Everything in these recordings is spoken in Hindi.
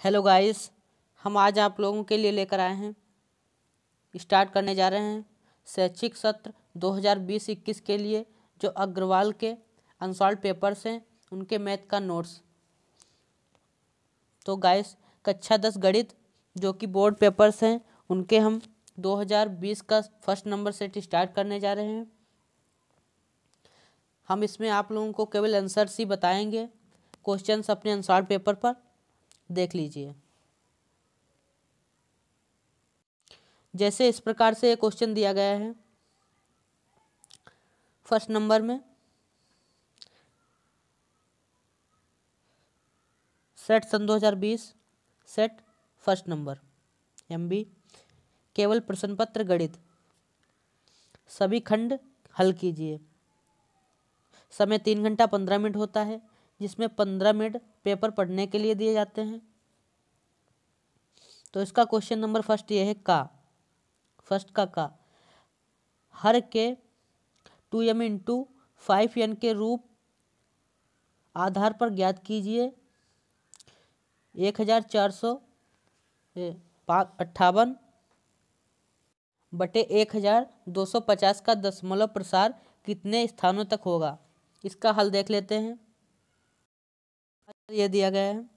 हेलो गाइस हम आज आप लोगों के लिए लेकर आए हैं। स्टार्ट करने जा रहे हैं शैक्षिक सत्र 2020-21 के लिए, जो अग्रवाल के अनसॉल्व पेपर्स हैं, उनके मैथ का नोट्स तो गाइस कक्षा दस गणित, जो कि बोर्ड पेपर्स हैं, उनके हम 2020 का फ़र्स्ट नंबर सेट स्टार्ट करने जा रहे हैं। हम इसमें आप लोगों को केवल आंसर्स ही बताएँगे क्वेश्चंस अपने अनसॉल्व पेपर पर। देख लीजिए। जैसे इस प्रकार से क्वेश्चन दिया गया है। फ़र्स्ट नंबर में। सेट सन 2020 set first number M B केवल प्रश्न पत्र गणित। सभी खंड हल कीजिए। समय तीन घंटा पंद्रह मिनट होता है। जिसमें पंद्रह मिनट पेपर पढ़ने के लिए दिए जाते हैं। तो इसका क्वेश्चन नंबर फ़र्स्ट ये है का। फ़र्स्ट का का। हर के two M into five N के रूप आधार पर ज्ञात कीजिए। एक हज़ार चार सौ अट्ठावन बटे एक हज़ार दो सौ पचास का दशमलव प्रसार कितने स्थानों तक होगा? इसका हल देख लेते हैं। ये दिया गया है।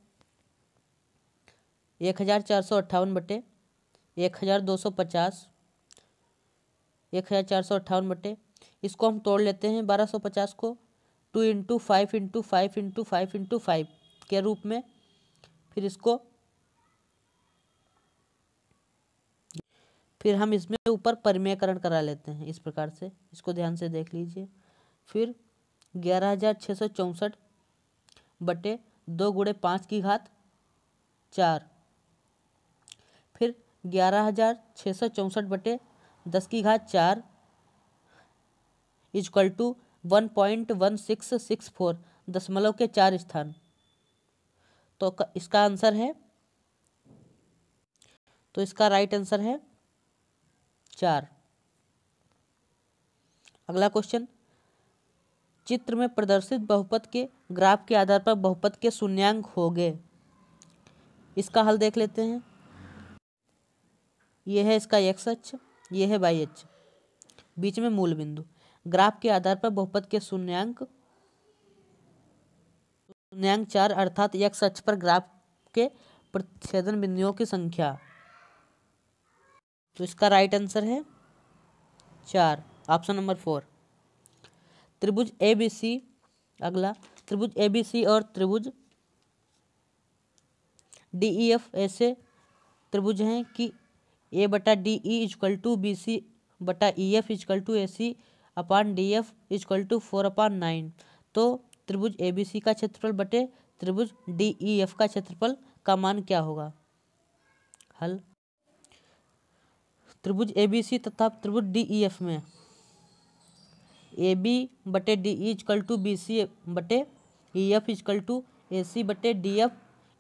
एक हज़ार चार सौ अट्ठावन बटे, एक हज़ार दो सौ पचास, एक हज़ार चार सौ अट्ठावन बटे। इसको हम तोड़ लेते हैं बारह सौ पचास को, two into five into five into five into five के रूप में। फिर इसको, फिर हम इसमें ऊपर परिमेयकरण करा लेते हैं इस प्रकार से। इसको ध्यान से देख लीजिए। फिर ग्यारह हज़ार छः सौ चौंसठ बटे दो गुड़े पाँच की घात चार। फिर ग्यारह हज़ार छः सौ चौंसठ बटे दस की घात चार equal to one point one six six four दशमलव के चार स्थान। तो इसका आंसर है तो इसका राइट आंसर है चार। अगला क्वेश्चन चित्र में प्रदर्शित बहुपद के ग्राफ के आधार पर बहुपद के शून्यांक हो गए। इसका हल देख लेते हैं। यह है इसका एक्स अक्ष, यह है वाई अक्ष। बीच में मूल बिंदु। ग्राफ के आधार पर बहुपद के शून्यांक शून्यांक चार अर्थात एक्स अक्ष पर ग्राफ के प्रतिच्छेदन बिंदुओं की संख्या। तो इसका राइट आंसर है चार ऑप्शन नंबर फोर त्रिभुज ए बी सी, अगला, त्रिभुज ए बी सी और त्रिभुज डी ई एफ़ ऐसे त्रिभुज हैं कि ए बटा D E equal to B C बटा E F equal to A C upon D F equal to four upon nine. तो त्रिभुज ए बी सी का क्षेत्रफल बटे त्रिभुज डी ई एफ़ का क्षेत्रफल का मान क्या होगा? हल। त्रिभुज ए बी सी तथा त्रिभुज डी ई एफ़ में ए बी बटे D equal to B C बटे E F equal to A C बटे डी एफ़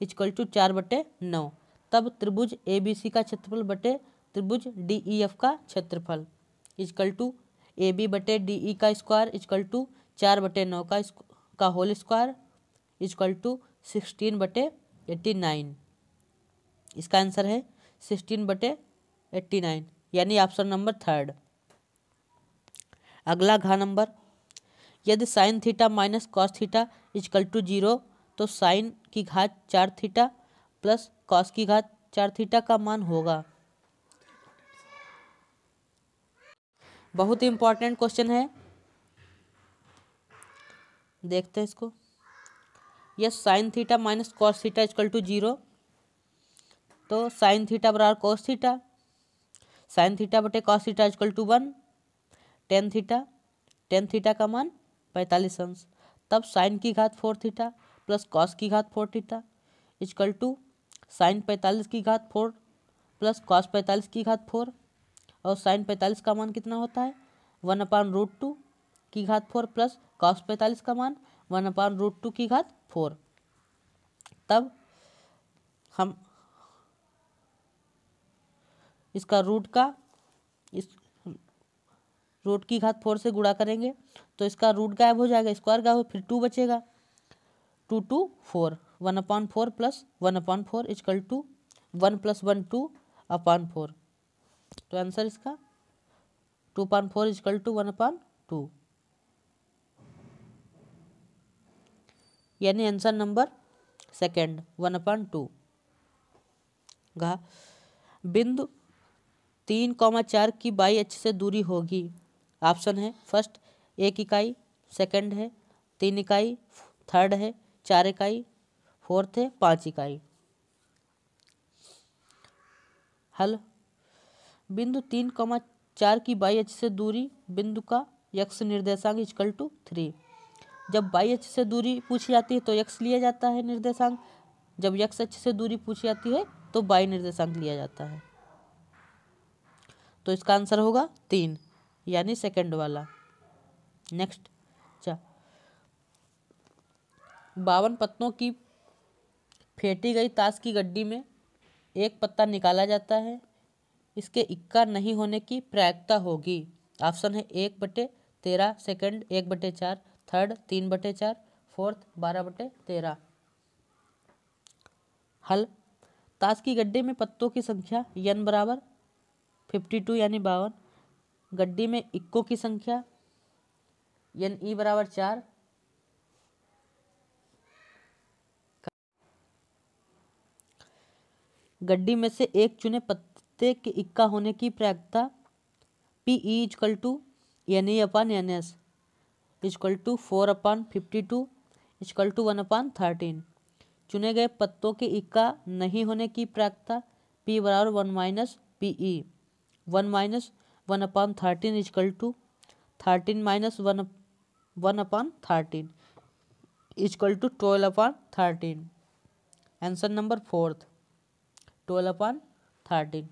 इजकल टू चार बटे नौ। तब त्रिभुज ए बी सी का क्षेत्रफल बटे त्रिभुज डी ई एफ़ का क्षेत्रफल इजकल टू ए बी बटे डी ई का स्क्वायर इजकल टू चार बटे नौ का का whole square equal to sixteen बटे एट्टी नाइन। इसका आंसर है सिक्सटीन बटे एट्टी नाइन, यानी ऑप्शन नंबर थर्ड। अगला घा नंबर। यदि sine theta minus cos theta equal to zero तो साइन की घात चार थीटा प्लस कॉस की घात चार थीटा का मान होगा। बहुत ही इंपॉर्टेंट क्वेश्चन है। देखते हैं इसको। Yes sine theta minus cos theta equal to zero तो साइन थीटा बराबर कॉस थीटा साइन थीटा बटे cos theta equal to one tan theta tan theta का मान पैंतालीस अंश। तब साइन की घात फोर थीटा प्लस कॉस की घात four theta equal to sine पैंतालीस की घात फोर प्लस कॉस पैंतालीस की घात फोर और साइन पैंतालीस का मान कितना होता है? वन अपान रूट टू की घात फोर प्लस कॉस पैंतालीस का मान वन अपान रूट टू की घात फोर तब हम इसका रूट का इस रूट की घात फोर से गुड़ा करेंगे तो इसका रूट गायब हो जाएगा, स्क्वायर गायब हो, फिर टू बचेगा। Two two four, one upon four plus one upon four equal to one plus one two upon four. तो आंसर इसका two upon four equal to one upon two. यानी answer number second, one upon two. घा बिंदु तीन कॉमा चार की बाई एच से दूरी होगी। ऑप्शन है, फ़र्स्ट, एक इकाई, सेकंड है, तीन इकाई, थर्ड है, चार इकाई, फोर्थ है, पाँच इकाई। हल। बिंदु तीन कमा चार की बाई एच से दूरी बिंदु का यक्स निर्देशांक इजकल टू थ्री। जब बाई एच से दूरी पूछी जाती है तो यक्स लिया जाता है निर्देशांक। जब यक्स एच से दूरी पूछी जाती है तो बाई निर्देशांक लिया जाता है। तो इसका आंसर होगा तीन। यानी सेकंड वाला। नेक्स्ट अच्छा बावन पत्तों की फेंटी गई ताश की गड्डी में एक पत्ता निकाला जाता है। इसके इक्का नहीं होने की प्रायिकता होगी। ऑप्शन है एक बटे तेरह सेकेंड एक बटे चार थर्ड तीन बटे चार फोर्थ बारह बटे तेरह। हल, ताश की गड्ढे में पत्तों की संख्या यन बराबर फिफ्टी टू यानी बावन। गड्डी में इक्को की संख्या यन ई बराबर चार, गड्डी में से एक चुने पत्ते के इक्का होने की प्रायिकता P E equal to N E upon N S equal to four upon fifty two equal to one upon thirteen. चुने गए पत्तों के इक्का नहीं होने की प्रायिकता पी बराबर one minus P E, one minus one upon thirteen equal to, thirteen minus one one upon thirteen equal to twelve upon thirteen. Answer number fourth, twelve upon thirteen.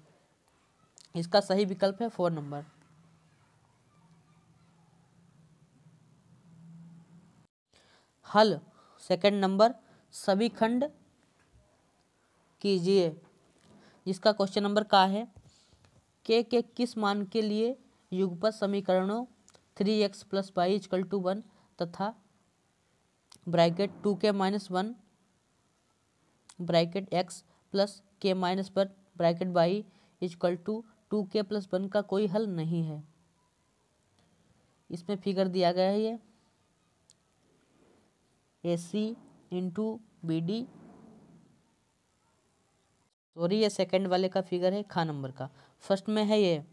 इसका सही विकल्प है फोर नंबर। हल, सेकंड नंबर, सभी खंड कीजिए। जिसका क्वेश्चन नंबर का है? के के, किस मान के लिए युगपत समीकरणों three x plus y equal to one तथा bracket two k minus one bracket x plus k minus one bracket y equal to two k plus one का कोई हल नहीं है। इसमें फिगर दिया गया है ये। A C into B D sorry ये सेकंड वाले का फिगर है, खा नंबर का। फ़र्स्ट में है ये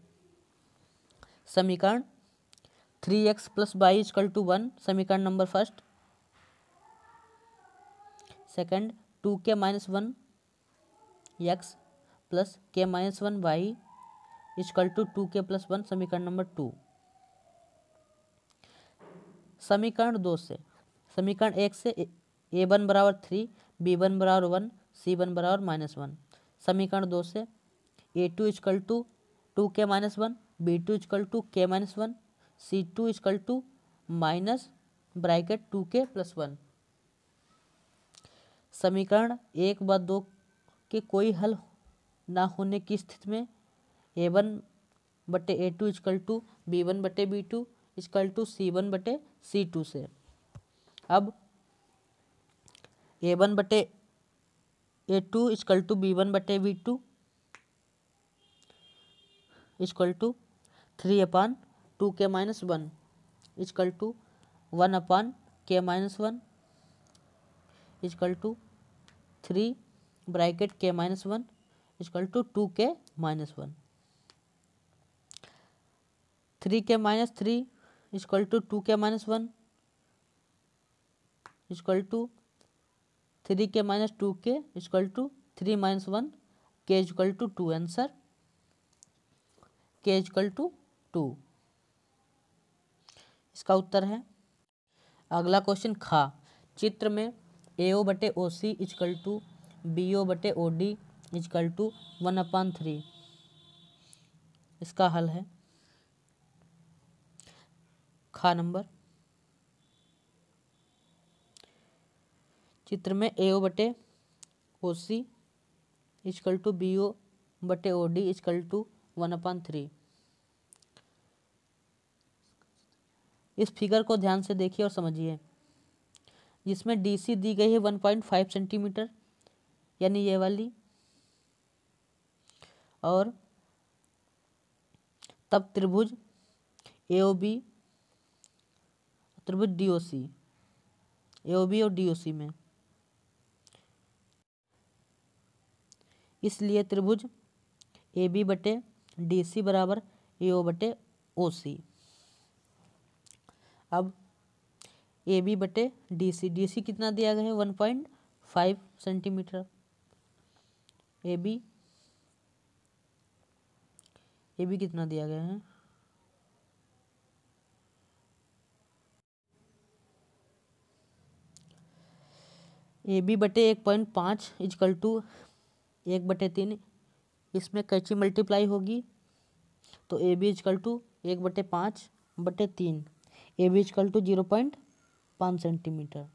समीकरण three x plus y equal to one, समीकरण number first. Second, two k minus one, x plus k minus one y equal to two k plus one, समीकरण नंबर टू। समीकरण दो से, समीकरण एक से ए वन बराबर थ्री, बी वन बराबर वन, सी वन बराबर माइनस वन। समीकरण दो से a two equal to two k minus one, b two equal to, k minus one, C two is equal to, minus bracket two के प्लस वन। समीकरण एक व दो के कोई हल ना होने की स्थिति में ए वन बटे A two equal to, B one बटे B two equal to, C one बटे सी टू से। अब ए वन बटे A two equal to, B one बटे B two equal to three upon two K minus one equal to one upon K minus one equal to three bracket K minus one equal to two K minus one. Three K minus three equal to two K minus one equal to three K minus two K equal to three minus one, K equal to two, answer K equal to two इसका उत्तर है। अगला क्वेश्चन खा। चित्र में ए ओ बटे O C equal to B O बटे O D equal to one upon three इसका हल है। खा नंबर चित्र में ए ओ बटे O C equal to B O बटे O D equal to one upon three. इस फिगर को ध्यान से देखिए और समझिए। जिसमें डीसी दी गई है वन पॉइंट फाइव सेंटीमीटर, यानी ये वाली। और तब त्रिभुज ए ओ बी त्रिभुज D O C A O B और डी ओ सी में। इसलिए त्रिभुज ए बी बटे डी सी बराबर ए ओ बटे ओ सी अब ए बी बटे डी सी डी सी कितना दिया गया है? One point five centimetre. A B A B कितना दिया गया है? ए बी बटे एक पॉइंट पाँच इजकल टू, एक बटे तीन इसमें कैची मल्टीप्लाई होगी। तो ए बी इजकल टू एक बटे पाँच बटे तीन। A B equal to zero point पाँच सेंटीमीटर।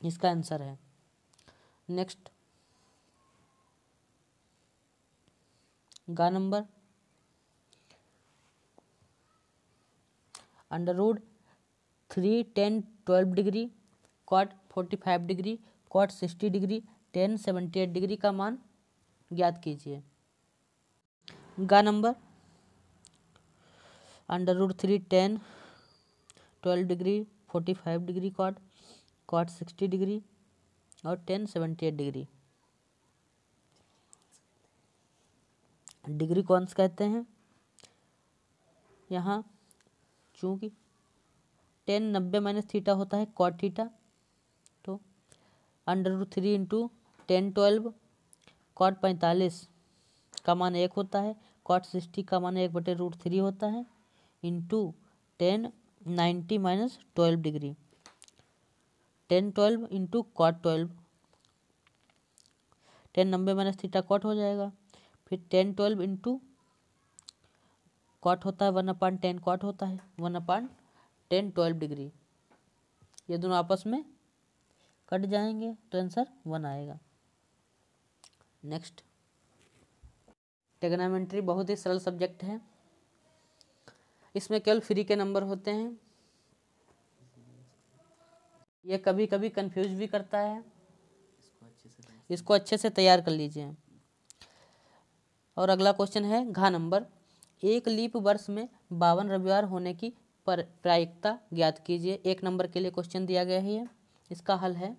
इसका आंसर है। नेक्स्ट। गा number. Under root three, tan, twelve degree cot forty five degree cot sixty degree, tan, seventy eight degree का मान ज्ञात कीजिए। गा number. Under root three tan, twelve degree, forty five degree cot cot sixty degree और tan seventy eight degree. Degree कौन से कहते हैं? यहाँ, चूँकि टेन नब्बे माइनस थीटा होता है कॉट थीटा तो under root three into tan twelve cot पैंतालीस का मान एक होता है, कॉट सिक्सटी का मान एक बटे रूट थ्री होता है, into tan ninety minus twelve degree. Tan twelve into cot twelve. Tan नब्बे माइनस थीटा कॉट हो जाएगा। फिर टेन ट्वेल्व इंटू कॉट होता है, वन अपान टेन कॉट होता है, one upon tan twelve degree. ये दोनों आपस में कट जाएँगे तो आंसर वन आएगा। नेक्स्ट टेग्नामेंट्री बहुत ही सरल सब्जेक्ट है। इसमें केवल फ्री के नंबर होते हैं। ये कभी कभी कंफ्यूज भी करता है। इसको अच्छे से तैयार कर लीजिए। और अगला क्वेश्चन है, घा नंबर एक लीप वर्ष में बावन रविवार होने की पर प्रायिकता ज्ञात कीजिए। एक नंबर के लिए क्वेश्चन दिया गया है। इसका हल है,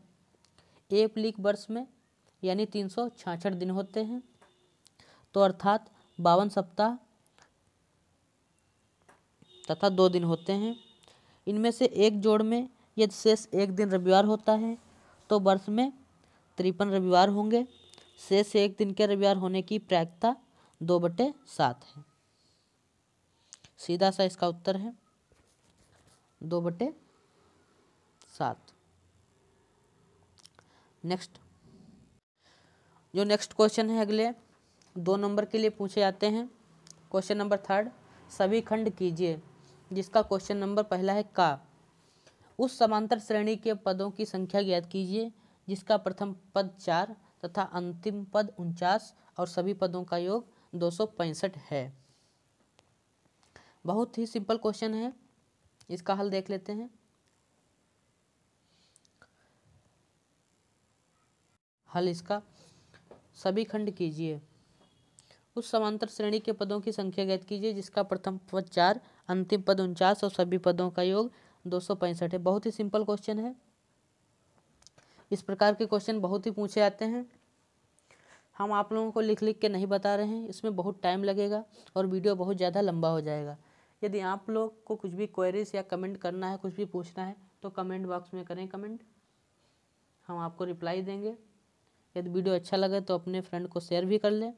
एक लीप वर्ष में यानी तीन सौ छाछठ दिन होते हैं। तो अर्थात बावन सप्ताह तथा दो दिन होते हैं। इनमें से एक जोड़ में यदि शेष एक दिन रविवार होता है तो वर्ष में तिरपन रविवार होंगे। शेष एक दिन के रविवार होने की प्रायिकता दो बटे सात है। सीधा सा इसका उत्तर है, दो बटे सात। नेक्स्ट जो नेक्स्ट क्वेश्चन है अगले, दो नंबर के लिए पूछे जाते हैं। क्वेश्चन नंबर थर्ड सभी खंड कीजिए, जिसका क्वेश्चन नंबर पहला है का। उस समांतर श्रेणी के पदों की संख्या ज्ञात कीजिए, जिसका प्रथम पद चार तथा अंतिम पद उनचास और सभी पदों का योग दो सौ पैंसठ है। बहुत ही सिंपल क्वेश्चन है। इसका हल देख लेते हैं। हल इसका सभी खंड कीजिए। उस समांतर श्रेणी के पदों की संख्या ज्ञात कीजिए, जिसका प्रथम पद चार, अंतिम पद उनचास और सभी पदों का योग दो सौ पैंसठ है। बहुत ही सिंपल क्वेश्चन है। इस प्रकार के क्वेश्चन बहुत ही पूछे जाते हैं। हम आप लोगों को लिख लिख के नहीं बता रहे हैं। इसमें बहुत टाइम लगेगा और वीडियो बहुत ज़्यादा लंबा हो जाएगा। यदि आप लोग को कुछ भी क्वेरीज या कमेंट करना है, कुछ भी पूछना है तो कमेंट बॉक्स में करें कमेंट हम आपको रिप्लाई देंगे। यदि वीडियो अच्छा लगे तो अपने फ्रेंड को शेयर भी कर लें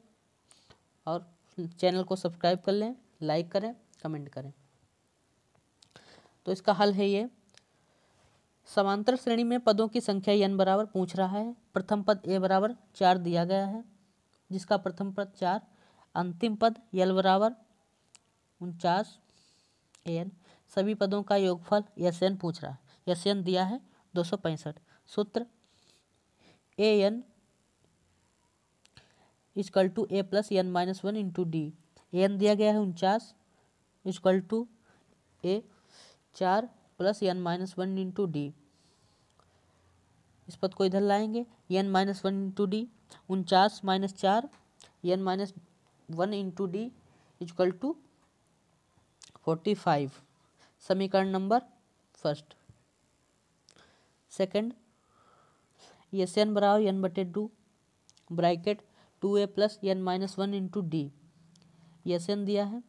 और चैनल को सब्सक्राइब कर लें, लाइक करें, कमेंट करें। तो इसका हल है ये। समांतर श्रेणी में पदों की संख्या एन बराबर पूछ रहा है। प्रथम पद ए बराबर चार दिया गया है, जिसका प्रथम पद चार, अंतिम पद यल बराबर उनचास एन सभी पदों का योगफल एस एन पूछ रहा है। एस एन दिया है दो सौ पैंसठ। सूत्र A N equal to A plus N minus one into D. N दिया गया है उनचास इजकल टू ए चार plus N minus one into D. इस पद को इधर लाएँगे, N minus one into D, उनचास माइनस चार, N minus one into D equal to forty five. समीकरण number first. Second S N बराबर एन बटे two, bracket two A plus N minus one into D. S N दिया है।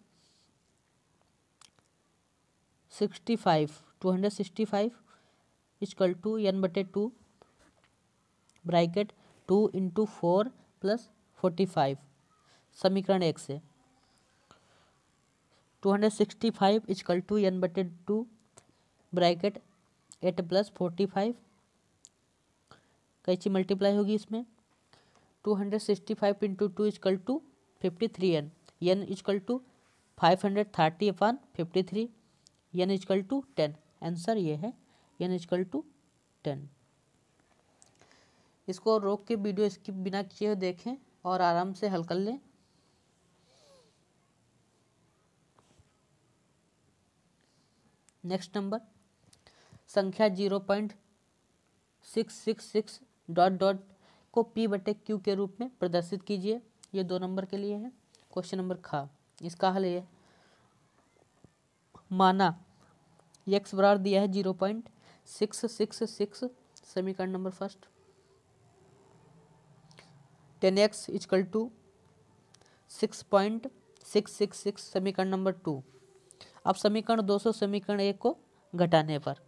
Sixty five, two hundred sixty five equal to N बटे two bracket two into four plus forty five. समीकरण एक से। Two hundred sixty five equal to N बटे two bracket eight plus forty five. कैसी मल्टीप्लाई होगी इसमें? Two hundred sixty five into two equal to fifty three N N equal to five hundred thirty upon fifty three N equal to ten answer ये है. एन इजकल टू टेन इसको रोक के वीडियो स्किप बिना किए देखें और आराम से हल कर लें. नेक्स्ट नंबर संख्या zero point six six six dot dot को पी बटे क्यू के रूप में प्रदर्शित कीजिए। ये दो नंबर के लिए है। क्वेश्चन नंबर खा इसका हल ये। माना एक्स बराबर दिया है zero point six six six, समीकरण number first. Ten x equal to, six point six six six, समीकरण नंबर टू। अब समीकरण दो सौ, समीकरण एक को घटाने पर।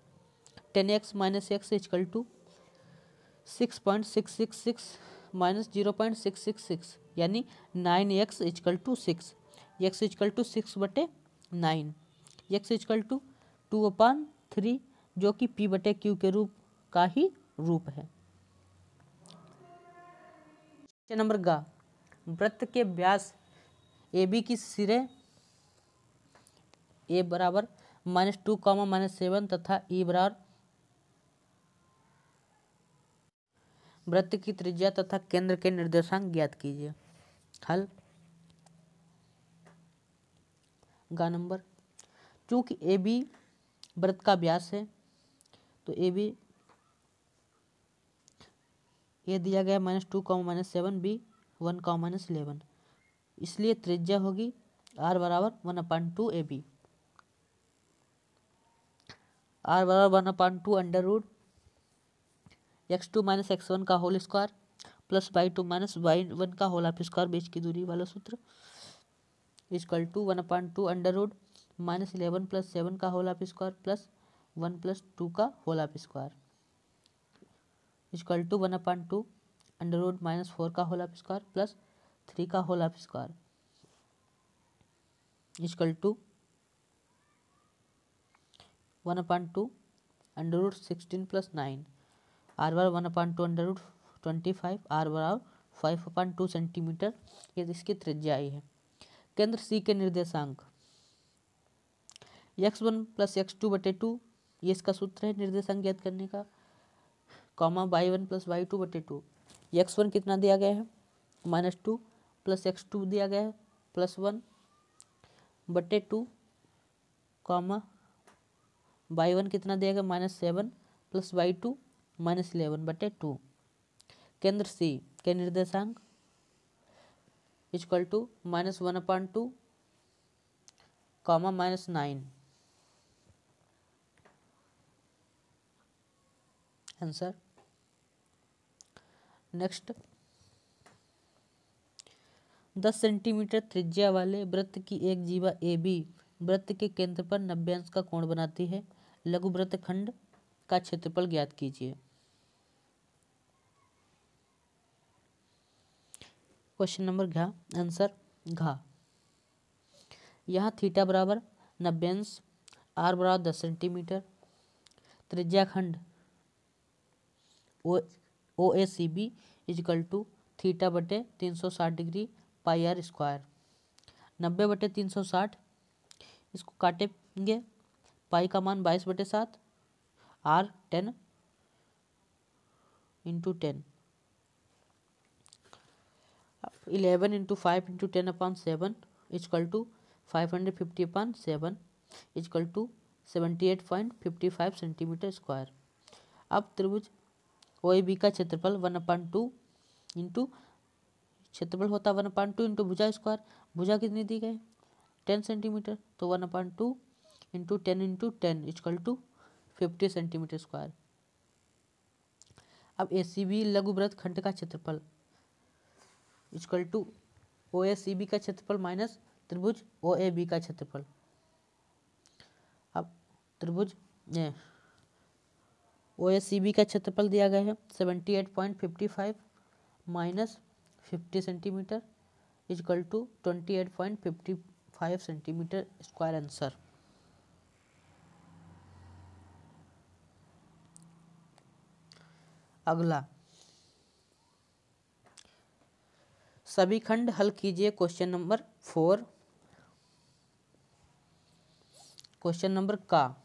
Ten x minus x equal to six point six six six minus zero point six six six यानी nine x equal to six. X equal to six बटे nine. X equal to two upon three जो कि पी बटे क्यू के रूप का ही रूप है। नंबर गा। वृत्त के व्यास ए बी की सिरे ए बराबर minus two comma minus seven तथा ई बराबर वृत्त की त्रिज्या तथा केंद्र के निर्देशांक ज्ञात कीजिए। हल। गा नंबर। चूँकि ए बी वृत्त का व्यास है तो ए बी ये दिया गया minus two comma minus seven B one comma minus eleven. इसलिए त्रिज्या होगी आर बराबर one upon two A B. R बराबर one upon two under root x two minus x one का whole square plus y two minus y one का होल ऑफ़ स्क्वायर बीच की दूरी वाला सूत्र equal to one upon two under root minus eleven plus seven का whole of square plus one plus two का whole of square equal to one upon two under root minus four का whole of square plus three का whole of square equal to one upon two under root sixteen plus nine r bar one upon two under root twenty five r बराबर फाइव अपॉइंट टू सेंटीमीटर ये इसकी त्रिज्या आई है। केंद्र सी के निर्देशांक। X one plus x two बटे टू ये इसका सूत्र है निर्देशांक ज्ञात करने का। Comma y one plus y two बटे टू एक्स वन कितना दिया गया है? Minus two plus x two दिया गया है प्लस वन बटे टू कॉमा वाई वन कितना दिया गया? Minus seven plus y two minus eleven बटे टू। केंद्र सी, के निर्देशांक? Equal to minus one upon two, comma minus nine. Answer? Next. दस सेंटीमीटर त्रिज्या वाले वृत्त की एक जीवा ए बी वृत्त के केंद्र पर नब्बे अंश का कोण बनाती है। लघु वृत्त खंड का क्षेत्रफल ज्ञात कीजिए। क्वेश्चन नंबर घा, आंसर घा। यहाँ थीटा बराबर नब्बे अंश, आर बराबर दस सेंटीमीटर, त्रिज्या खंड O O A C B equal to theta बटे तीन सौ साठ डिग्री पाई आर स्क्वायर। नब्बे बटे तीन सौ साठ, इसको काटेंगे पाई का मान बाईस बटे सात, r ten into ten. Eleven into five into ten upon seven equal to five hundred fifty upon seven equal to seventy eight point fifty five centimetre square अब त्रिभुज ओ ए बी का क्षेत्रफल वन अपॉइंट टू इंटू क्षेत्रफल होता वन अपॉइंट टू इंटू भुजा स्क्वायर भुजा कितनी दी गई? टेन सेंटीमीटर तो one upon two into ten into ten equal to fifty centimetre square अब ए सी बी लघु व्रत खंड का क्षेत्रफल equal to O A C B का क्षेत्रफल माइनस त्रिभुज ओ ए बी का क्षेत्रफल। अब त्रिभुज ओ ए सी बी का क्षेत्रफल दिया गया है seventy eight point fifty five minus fifty centimetre equal to twenty eight point fifty five centimetre square answer. अगला सभी खंड हल कीजिए question number four question number का.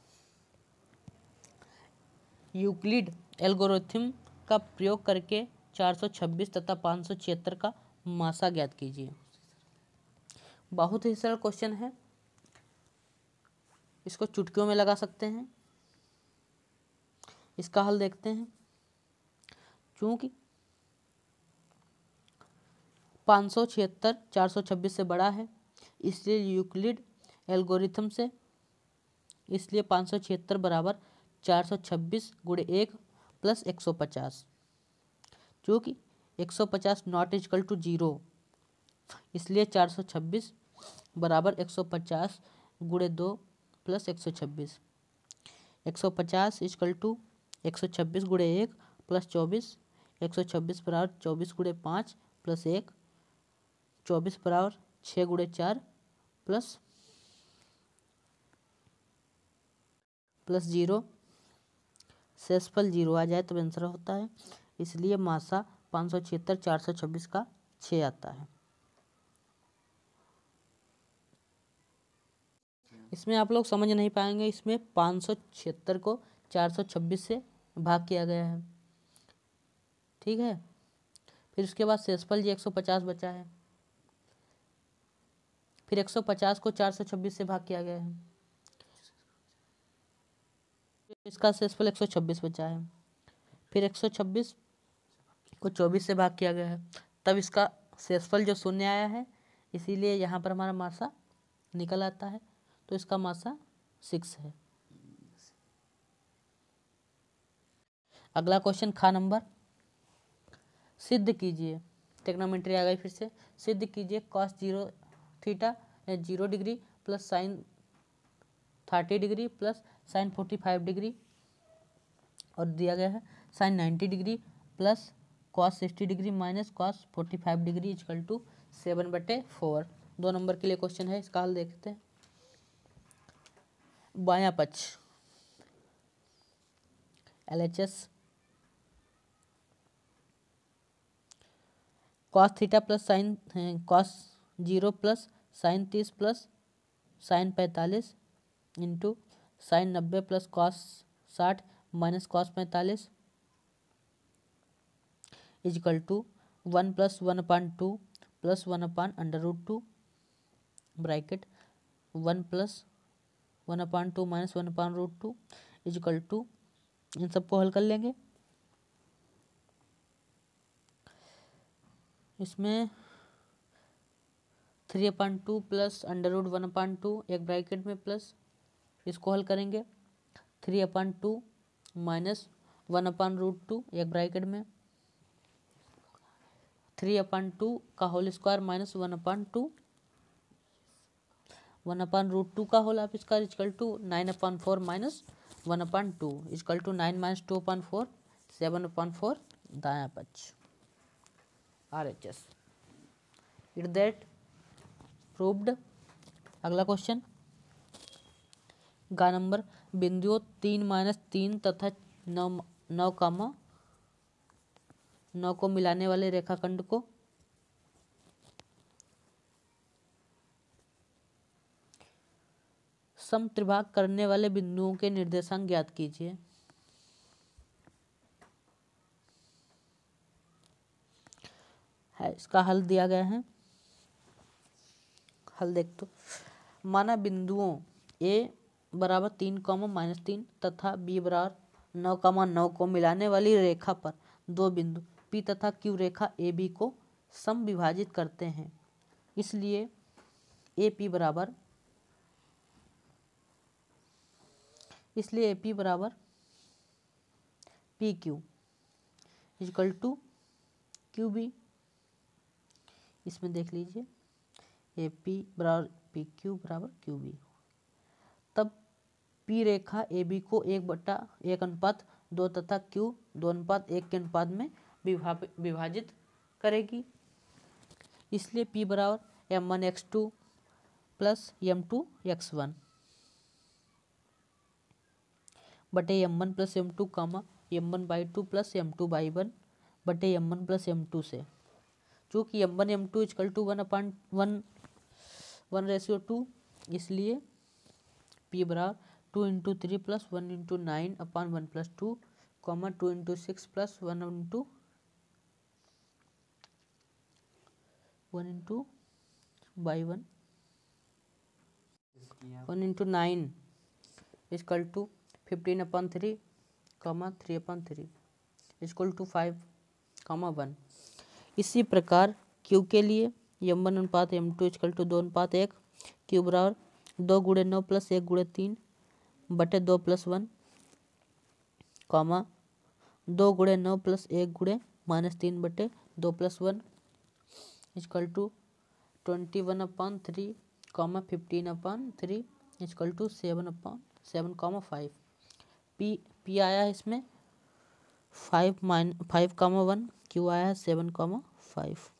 यूक्लिड एल्गोरिथम का प्रयोग करके 426 तथा पाँच का मासा ज्ञात कीजिए। बहुत ही सरल क्वेश्चन है। इसको चुटकियों में लगा सकते हैं। इसका हल देखते हैं। चूँकि पाँच सौ छिहत्तर, चार सौ छब्बीस से बड़ा है। इसलिए यूक्लिड एल्गोरिथम से इसलिए पाँच सौ छिहत्तर बराबर चार सौ छब्बीस गुड़े एक प्लस एक सौ पचास चूँकि एक सौ पचास नॉट इजकल टू ज़ीरो। इसलिए चार सौ छब्बीस बराबर एक सौ पचास गुड़े दो प्लस एक सौ छब्बीस। एक सौ पचास इजकल टू एक सौ छब्बीस गुड़े एक प्लस चौबीस, एक सौ छब्बीस बराबर चौबीस गुड़े पाँच प्लस एक चौबीस बराबर छः गुड़े चार प्लस प्लस ज़ीरो सेसफल ज़ीरो आ जाए तो आंसर होता है। इसलिए मासा पाँच सौ छिहत्तर, चार सौ छब्बीस का छः आता है। इसमें आप लोग समझ नहीं पाएँगे, इसमें पाँच सौ छिहत्तर को चार सौ छब्बीस से भाग किया गया है। ठीक है? फिर उसके बाद सेसफल जी एक सौ पचास बचा है। फिर एक सौ पचास को चार सौ छब्बीस से भाग किया गया है। इसका सौ छब्बीस बचा है। फिर एक सौ छब्बीस को चौबीस से भाग किया गया है। तब इसका सेसफल जो शून्य आया है, इसीलिए यहाँ पर हमारा मासा निकल आता है। तो इसका मासा सिक्स है। अगला क्वेश्चन खा नंबर। सिद्ध कीजिए। टेक्नोमेट्री आ गई फिर से। सिद्ध कीजिए cos zero theta zero degree plus sine thirty degree plus sine forty five degree और दिया गया है sine ninety degree plus cos sixty degree minus cos forty five degree equal to seven बटे फोर। दो नंबर के लिए क्वेश्चन है, इसका हल देखते हैं। बाया पक्ष। L H S cos theta plus sine, cos zero plus sine तीस प्लस साइन पैंतालीस इंटू साइन नब्बे प्लस कॉस साठ माइनस कॉस पैंतालीस equal to one plus one upon two plus one upon under root two bracket one plus one upon two minus one upon root two equal to इन सबको हल कर लेंगे। इसमें three upon two plus under root one upon two, एक ब्रैकेट में प्लस, इसको हल करेंगे। Three upon two minus one upon root two, एक ब्रैकेट में। थ्री अपान टू का whole square minus one upon two, one upon root two का होल आप इसका equal to nine upon four minus one upon two, equal to nine minus two upon four, seven upon four दाया पक्ष। R H S. It that proved अगला क्वेश्चन गा नंबर बिंदुओं तीन माइनस तीन तथा नौ नौ कामा नौ को मिलाने वाले रेखाखंड को। सम त्रिभाग करने वाले बिंदुओं के निर्देशांक ज्ञात कीजिए। इसका हल दिया गया है। हल देख तो। माना बिंदुओं ए बराबर तीन कॉमा माइनस तीन तथा बी बराबर नौ कॉमा नौ को मिलाने वाली रेखा पर दो बिंदु पी तथा क्यू रेखा ए बी को सम विभाजित करते हैं। इसलिए ए पी बराबर इसलिए ए पी बराबर P Q equal to Q B इसमें देख लीजिए। ए पी बराबर पी क्यू बराबर क्यू बी तब पी रेखा ए बी को एक बटा एक अनुपात, दो तथा क्यू दो अनुपात, एक के अनुपात में विभाजित करेगी। इसलिए पी बराबर m one x two plus m two x one बटे m one plus m two comma m one y two plus m two y one बटे m one plus m two से। चूँकि m one m two equal to one upon one one ratio two, इसलिए पी बराबर two into three plus one into nine upon one plus two comma two into six plus one into one into by one one into nine equal to fifteen upon three comma three upon three equal to five comma one इसी प्रकार क्यू के लिए एम वन अनुपात एम टू इजकल टू दो अनुपात एक क्यू बराबर दो गुड़े नौ प्लस एक गुड़े तीन, बटे दो प्लस वन कॉमा दो गुड़े नौ प्लस एक गुड़े माइनस तीन बटे दो plus one equal to twenty one upon three comma fifteen upon three equal to seven upon seven comma five P P आया है इसमें five minus five comma one Q आया है सेवन कामा फाइव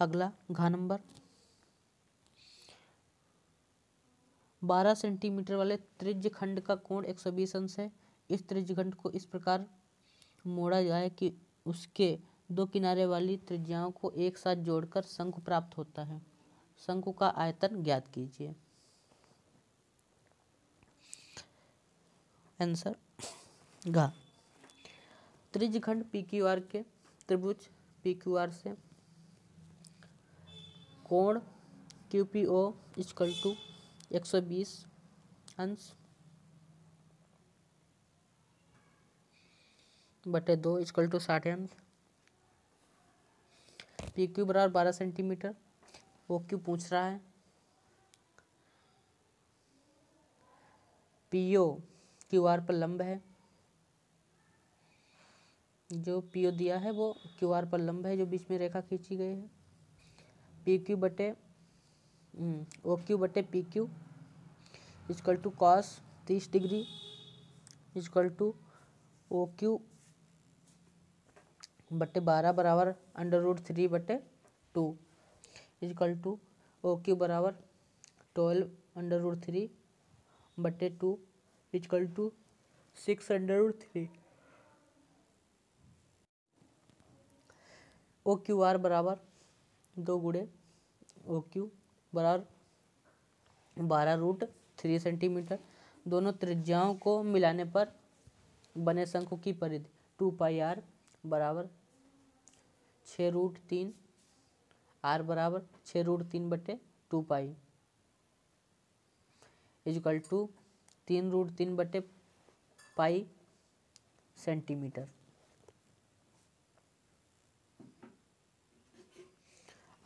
अगला, घा नंबर। बारह सेंटीमीटर वाले त्रिज्य खंड का कोण एक सौ बीस अंश है। इस त्रिज्य खंड को इस प्रकार मोड़ा जाए कि उसके दो किनारे वाली त्रिज्याओं को एक साथ जोड़कर शंकु प्राप्त होता है। शंकु का आयतन ज्ञात कीजिए। आंसर घा। त्रिज्यखंड पी क्यू आर के त्रिभुज पी क्यू आर से कोण Q P O equal to एक सौ बीस अंश बटे दो इजकल टू साठ अंश। पी क्यू बराबर बारह सेंटीमीटर ओ क्यू पूछ रहा है। पी ओ क्यू आर पर लंब है। जो पी ओ दिया है वो क्यू आर पर लंब है, जो बीच में रेखा खींची गई है। पी क्यू बटे ओ क्यू बटे P Q equal to cos तीस degree equal to O Q बटे बारह बराबर अंडर रूट थ्री बटे two equal to O Q बराबर ट्वेल्व अंडर रूट थ्री बटे two equal to six under root three O Q r बराबर दो गुड़े ओ क्यू बराबर बारह रूट थ्री सेंटीमीटर दोनों त्रिज्याओं को मिलाने पर बने शंकु की परिधि टू पाई आर बराबर छः रूट तीन आर बराबर छः रूट तीन बटे टू पाई इजकल टू तीन रूट तीन बटे पाई सेंटीमीटर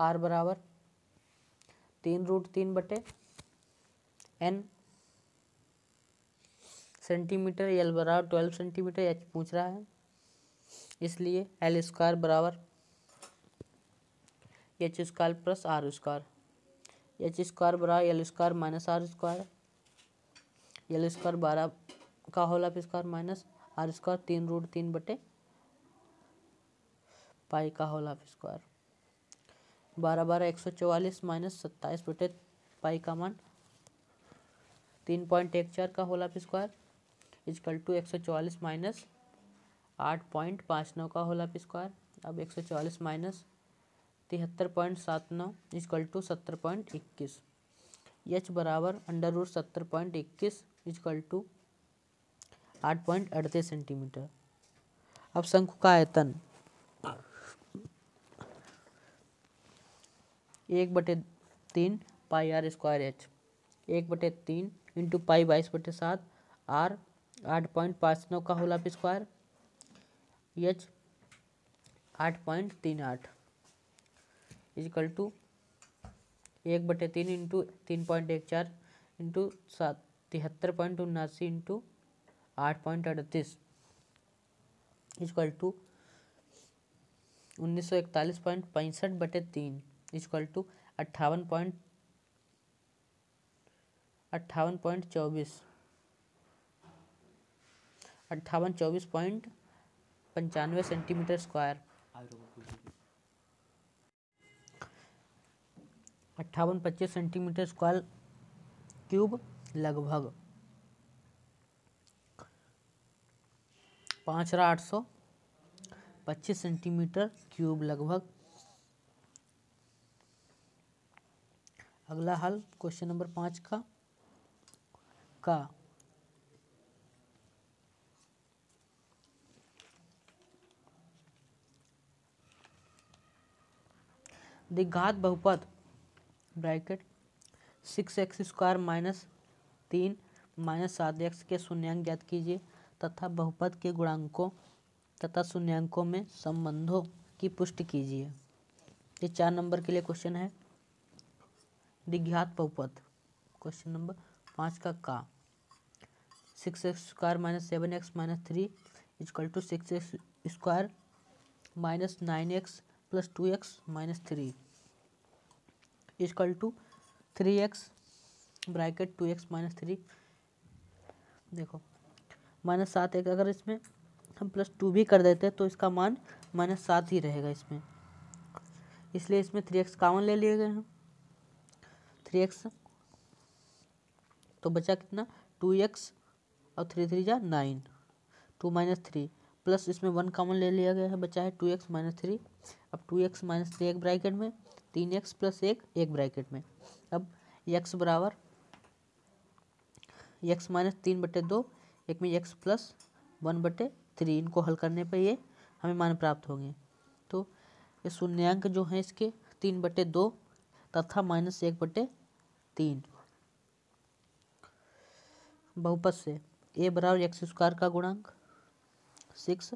आर बराबर तीन रूट तीन बटे एन सेंटीमीटर एल बराबर ट्वेल्व सेंटीमीटर एच पूछ रहा है। इसलिए एल स्क्वायर बराबर h square plus r square. H square बराबर l square minus r square. L square बारह का whole of square minus r square तीन रूट तीन बटे पाई का होल ऑफ़ स्क्वायर। बारह बारह एक सौ चौवालीस माइनस सत्ताईस बटे पाई का मान तीन पॉइंट एक चार का whole of square equal to एक सौ चौवालीस माइनस आठ पॉइंट पाँच नौ का होल ऑफ़ स्क्वायर अब एक सौ चौवालीस माइनस तिहत्तर पॉइंट सात नौ इजकल टू सत्तर पॉइंट इक्कीस एच बराबर अंडर रूट सत्तर पॉइंट इक्कीस इजकल टू आठ पॉइंट अड़तीस सेंटीमीटर अब शंकु का आयतन एक बटे तीन पाई आर स्क्वायर एच। एक बटे तीन इंटू पाई बाईस बटे सात आर आठ पॉइंट पाँच नौ का होल ऑफ़ स्क्वायर। एच आठ पॉइंट तीन आठ। इजकल टू एक बटे तीन इंटू तीन पॉइंट एक चार इंटू सात तिहत्तर पॉइंट उन्नासी इंटू आठ पॉइंट अड़तीस। इजकल टू उन्नीस सौ इकतालीस पॉइंट पैंसठ बटे तीन। इजकल टू अट्ठावन पॉइंट अट्ठावन पॉइंट चौबीस, अट्ठावन चौबीस पॉइंट पंचानवे सेंटीमीटर स्क्वायर। अट्ठावन पच्चीस सेंटीमीटर स्क्वायर क्यूब लगभग। पाँच आठ सौ पच्चीस सेंटीमीटर क्यूब लगभग। अगला हल क्वेश्चन नंबर पाँच का का? दिघात बहुपद bracket six x square minus तीन माइनस सात एक्स के शून्यांक ज्ञात कीजिए, तथा बहुपद के गुणांकों तथा शून्यांकों में संबंधों की पुष्टि कीजिए। ये चार नंबर के लिए क्वेश्चन है। दिघात बहुपद। क्वेश्चन नंबर पाँच का का। Six x square minus seven x minus three equal to six x square minus nine x plus two x minus three equal to three x bracket two x minus three देखो माइनस सात एक अगर इसमें हम प्लस टू भी कर देते हैं तो इसका मान माइनस सात ही रहेगा इसमें। इसलिए इसमें थ्री एक्स कामन ले लिए गए हैं। थ्री एक्स तो बचा कितना? टू एक्स और थ्री थ्री जा nine two minus three plus इसमें वन कॉमन ले लिया गया है, बचा है टू एक्स माइनस थ्री अब टू एक्स माइनस थ्री एक ब्रैकेट में तीन एक्स प्लस एक एक ब्रैकेट में। अब एक्स बराबर एक्स माइनस तीन बटे दो, एक में एक्स प्लस वन बटे थ्री इनको हल करने पर ये हमें मान प्राप्त होंगे। तो ये शून्यांक जो हैं इसके तीन बटे दो तथा माइनस एक बटे तीन। बहुपद से, ए बराबर एक्स स्क्वायर का गुणांक सिक्स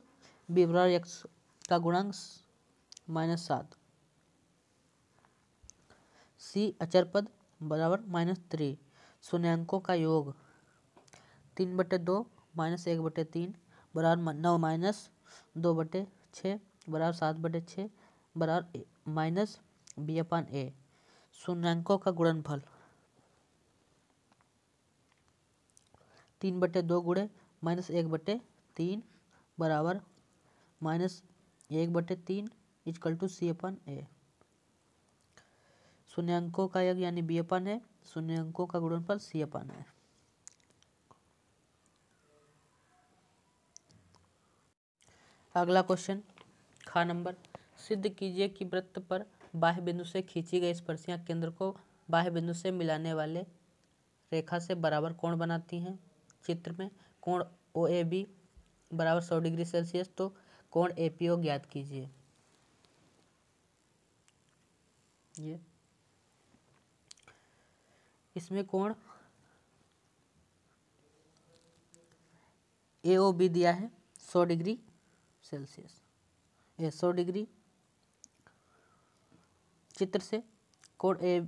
बी बराबर एक्स का गुणांक माइनस सात। सी अचर पद बराबर माइनस थ्री शून्यांकों का योग, तीन बटे दो माइनस एक बटे तीन बराबर नौ माइनस दो बटे छः बराबर सात बटे छः बराबर माइनस बी अपान ए शून्यांकों का गुणनफल। तीन बटे दो गुड़े माइनस एक बटे तीन बराबर माइनस एक बटे तीन इजकल टू सी अपन ए। शून्यांकों का योग यानी बी अपन है शून्यांकों का गुणनफल सी अपन है। अगला क्वेश्चन, खा नंबर। सिद्ध कीजिए कि वृत्त पर बाह्य बिंदु से खींची गई स्पर्शियाँ केंद्र को बाह्य बिंदु से मिलाने वाले रेखा से बराबर कोण बनाती हैं? चित्र में कोण ओ ए बी बराबर सौ डिग्री सेल्सियस तो कोण ए पी ओ ज्ञात कीजिए। ये। इसमें कोण ए ओ बी दिया है सौ डिग्री सेल्सियस। ये सौ डिग्री चित्र से कोण ए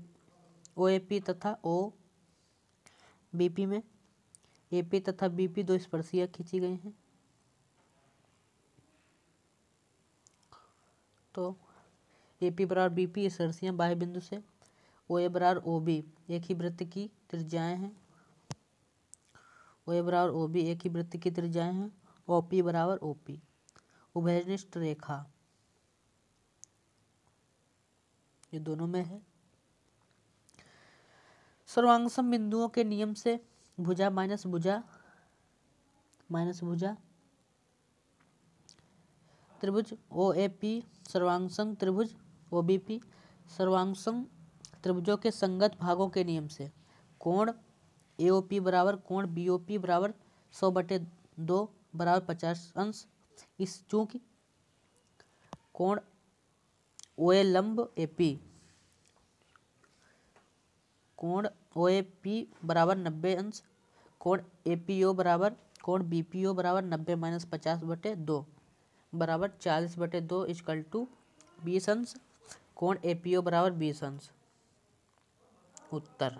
ओ ए पी तथा ओ बी पी में ए पी तथा बी पी दो स्पर्शियाँ खींची गई हैं। तो ए पी बराबर बी पी स्पर्शियाँ बाह्य बिंदु से, ओ ए बराबर ओ बी, एक ही वृत्त की त्रिज्याएँ हैं। ओ ए बराबर ओ बी, एक ही वृत्त की त्रिज्याएँ हैं, ओ पी बराबर ओ पी, उभयनिष्ठ रेखा। ये दोनों में है। सर्वांगसम बिंदुओं के नियम से भुजा, माइनस भुजा माइनस भुजा। त्रिभुज ओ ए पी सर्वांगसंग त्रिभुज ओ बी पी सर्वांगसंग त्रिभुजों के संगत भागों के नियम से। कोण ए ओ पी बराबर, कोण बी ओ पी बराबर सौ बटे दो बराबर पचास अंश। इस चूँकि कोण ओ ए लंब ए पी कोण ओ ए पी बराबर नब्बे अंश। कोण ए पी ओ बराबर, कोण बी पी ओ बराबर नब्बे माइनस पचास बटे दो, बराबर चालीस बटे दो इजकल टू बीस अंश कोण ए पी ओ बराबर बीस अंश उत्तर।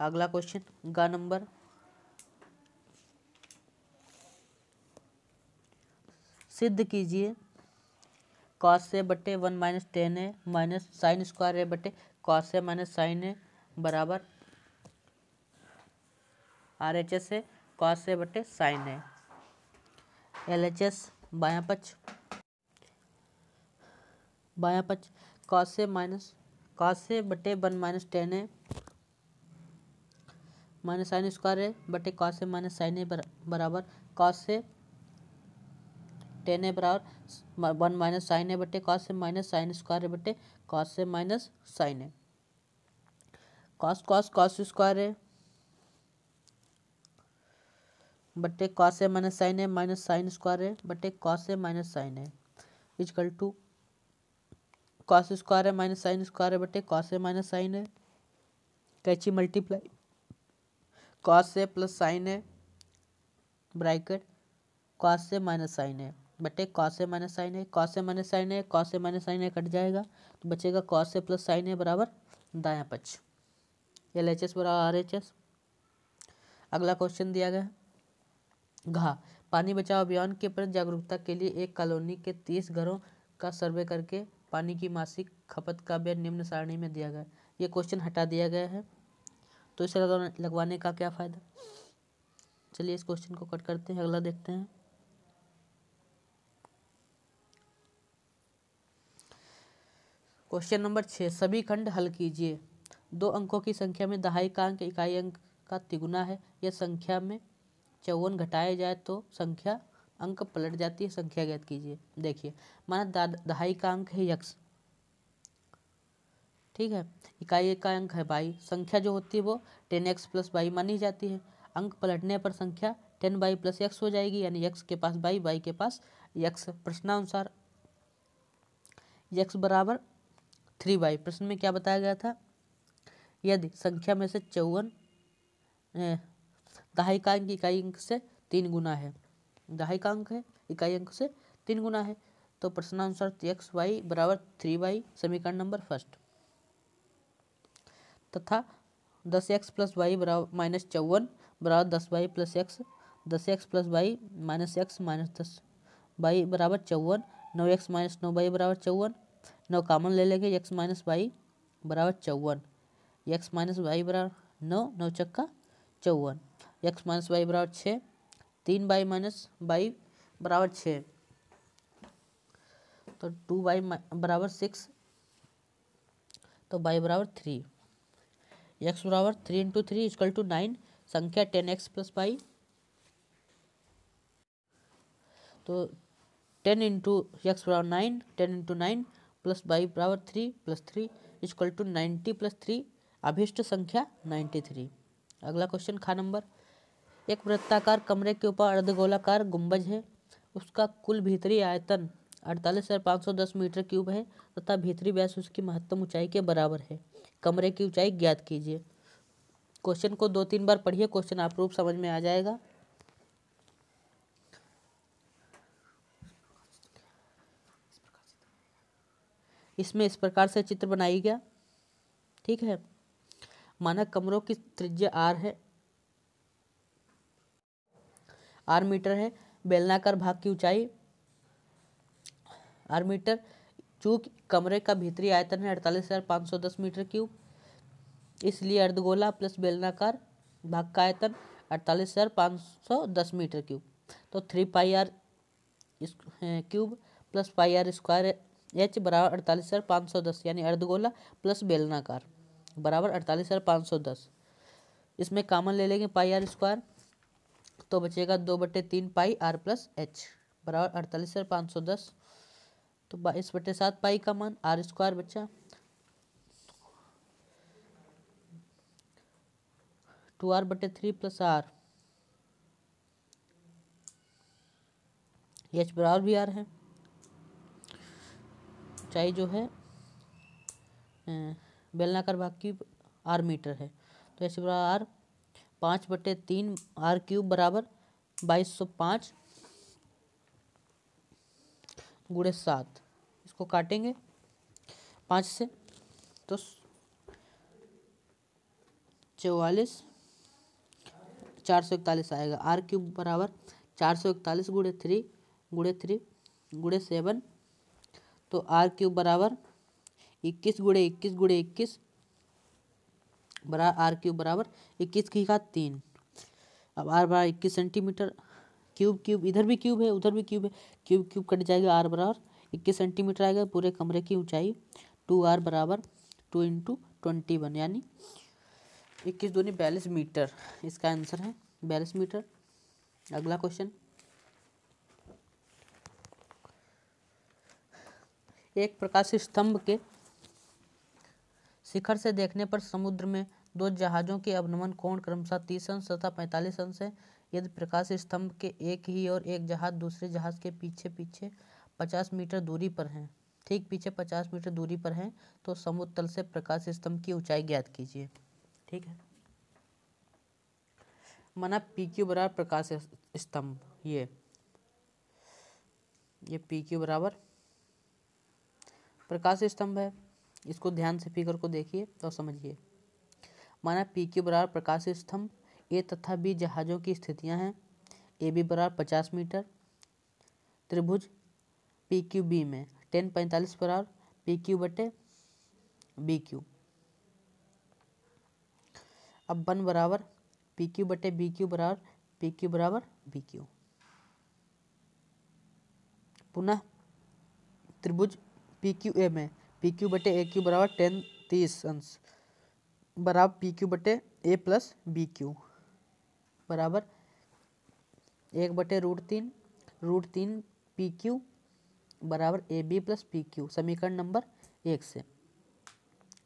अगला क्वेश्चन गा नंबर। सिद्ध कीजिए कॉस से बटे वन माइनस टेन है माइनस साइन स्क्वायर है बटे कॉस से माइनस साइन है बराबर आर एच एस है कॉस से बटे साइन है। एल एच एस बाया पक्ष। बाया पक्ष कॉस से माइनस कॉस से बटे वन माइनस टेन है। माइनस साइन स्क्वायर है, बटे कॉस से माइनस साइन है बराबर। कॉस से टेन है बराबर, वन माइनस साइन है बटे कॉस से माइनस साइन स्क्वायर है बटे कॉस से माइनस साइन है। कॉस कॉस कॉस स्क्वायर है। बटे कॉस से माइनस साइन है माइनस साइन स्क्वायर है बटे कॉस से माइनस साइन है। इजकल टू कॉस स्क्वायर है माइनस साइन स्क्वायर है बटे कॉस से माइनस साइन है। कैची मल्टीप्लाई कॉस से प्लस साइन है ब्रैकेट कॉस से माइनस साइन है। बटे कॉस से माइनस साइन है कॉस से माइनस साइन है कॉस से माइनस साइन है कट जाएगा तो बचेगा कॉस ए प्लस साइन है बराबर दाया पक्ष। एल एच एस बराबर आर एच एस अगला क्वेश्चन दिया गया। घा पानी बचाओ अभियान के प्रति जागरूकता के लिए एक कॉलोनी के तीस घरों का सर्वे करके पानी की मासिक खपत का व्यय निम्न सारणी में दिया गया ये क्वेश्चन हटा दिया गया है। तो इसे लगवाने का क्या फ़ायदा? चलिए इस क्वेश्चन को कट करते हैं, अगला देखते हैं। क्वेश्चन नंबर छः सभी खंड हल कीजिए। दो अंकों की संख्या में दहाई का अंक, इकाई अंक का तिगुना है। यह संख्या में चौवन घटाया जाए तो संख्या अंक पलट जाती है। संख्या ज्ञात कीजिए। देखिए, माना दहाई का अंक है यक्स। ठीक है? इकाई का अंक है बाई। संख्या जो होती है वो टेन एक्स प्लस बाई मानी जाती है। अंक पलटने पर संख्या टेन बाई प्लस एक्स हो जाएगी, यानी यक्स के पास बाई बाई के पास यक्स। प्रश्नानुसार यक्स बराबर थ्री बाई। प्रश्न में क्या बताया गया था? यदि संख्या में से चौवन दहाई का अंक इकाई अंक से तीन गुना है। दहाई का अंक है इकाई अंक से तीन गुना है। तो प्रश्नानुसार एक्स वाई बराबर थ्री वाई समीकरण नंबर फ़र्स्ट तथा दस एक्स प्लस वाई बराबर माइनस चौवन बराबर दस वाई प्लस एक्स दस x plus y minus x minus दस वाई बराबर चौवन, नौ एक्स माइनस नौ वाई बराबर चौवन, नौ कामन ले लेंगे एक्स माइनस वाई बराबर चौवन एक्स माइनस वाई बराबर नौ नौ चक्का चौवन। एक्स माइनस वाई बराबर छः, तीन बाई माइनस बाई बराबर छः। तो टू बाई बराबर सिक्स तो बाई बराबर थ्री एक्स बराबर three into three equal to nine संख्या टेन एक्स प्लस बाई तो टेन इंटू एक्स बराबर nine ten into nine plus y बराबर three plus three equal to ninety plus three अभिष्ट संख्या नाइन्टी थ्री अगला क्वेश्चन खा नंबर। एक वृत्ताकार कमरे के ऊपर अर्धगोलाकार गुंबज है। उसका कुल भीतरी आयतन अड़तालीस हज़ार पाँच सौ दस मीटर क्यूब है तथा भीतरी व्यास उसकी महत्तम ऊंचाई के बराबर है। कमरे की ऊंचाई ज्ञात कीजिए। क्वेश्चन को दो तीन बार पढ़िए, क्वेश्चन आप रूप समझ में आ जाएगा। इसमें इस प्रकार से चित्र बनाई गया। ठीक है। मानक कमरों की त्रिज्या आर है। आर मीटर है, बेलनाकार भाग की ऊंचाई आर मीटर चूँकि कमरे का भीतरी आयतन है अड़तालीस हज़ार पाँच सौ दस मीटर क्यूब। इसलिए अर्धगोला प्लस बेलनाकार भाग का आयतन अड़तालीस हज़ार पाँच सौ दस मीटर क्यूब। तो three pi r cube plus pi r square h बराबर अड़तालीस हज़ार पाँच सौ दस, यानी अर्धगोला प्लस बेलनाकार बराबर अड़तालीस हज़ार पाँच सौ दस। इसमें कामन ले लेंगे पाई आर स्क्वायर। तो बचेगा दो बटे तीन पाई आर प्लस एच, बराबर अड़तालीस हज़ार पाँच सौ दस। तो बाईस बटे सात पाई का मान आर स्क्वायर बचा। टू आर बटे थ्री प्लस आर, एच बराबर भी आर है। ऊंचाई जो है बेलनाकार भाग की आर मीटर है। तो एच बराबर आर पाँच बटे तीन आर क्यूब बराबर बाईस सौ पाँच गुड़े सात। इसको काटेंगे पाँच से तो चौवालीस, चार सौ इकतालीस आएगा। आर क्यूब बराबर चार सौ इकतालीस गुड़े थ्री गुड़े थ्री, गुड़े सेवन तो आर क्यूब बराबर इक्कीस गुड़े इक्कीस गुड़े इक्कीस बराबर आर क्यूब बराबर इक्कीस की घात तीन। अब आर बराबर इक्कीस सेंटीमीटर, क्यूब क्यूब, इधर भी क्यूब है, उधर भी क्यूब है, क्यूब क्यूब कट जाएगा आर बराबर इक्कीस सेंटीमीटर आएगा, पूरे कमरे की ऊंचाई टू आर बराबर टू इंटू ट्वेंटी वन, यानी इक्कीस दूनी बयालीस मीटर। इसका आंसर है बयालीस मीटर। अगला क्वेश्चन। एक प्रकाश स्तंभ के शिखर से देखने पर समुद्र में दो जहाज़ों के अवनमन कोण क्रमशः तीस अंश तथा पैंतालीस अंश है। यदि प्रकाश स्तंभ के एक ही और एक जहाज़ दूसरे जहाज़ के पीछे पीछे पचास मीटर दूरी पर हैं, ठीक पीछे पचास मीटर दूरी पर हैं तो समुद्र तल से प्रकाश स्तंभ की ऊंचाई ज्ञात कीजिए। ठीक है? माना पी क्यू बराबर प्रकाश स्तंभ, ये। ये पी क्यू बराबर प्रकाश स्तंभ है। इसको ध्यान से फिगर को देखिए और समझिए। माना पी क्यू बराबर प्रकाश स्तंभ, ए तथा बी जहाज़ों की स्थितियाँ हैं। ए बी बराबर पचास मीटर। त्रिभुज, पी क्यू बी में टेन पैंतालीस बराबर, पी क्यू बटे बी क्यू। अब वन बराबर, पी क्यू बटे बी क्यू बराबर, पी क्यू बराबर बी क्यू। पुनः त्रिभुज, पी क्यू ए में पी क्यू बटे ए क्यू बराबर टेन तीस अंश, बराबर पी क्यू बटे ए प्लस बी क्यू बराबर एक बटे रूट तीन रूट तीन पी क्यू बराबर A B plus P Q समीकरण नंबर एक से।